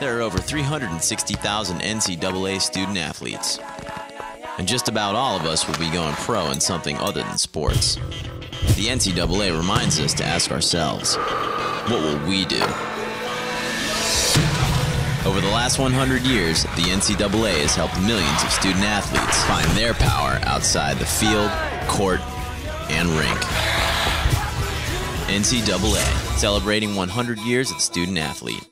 There are over 360,000 NCAA student athletes. And just about all of us will be going pro in something other than sports. The NCAA reminds us to ask ourselves, what will we do? Over the last 100 years, the NCAA has helped millions of student athletes find their power outside the field, court, and rink. NCAA, celebrating 100 years of student athlete.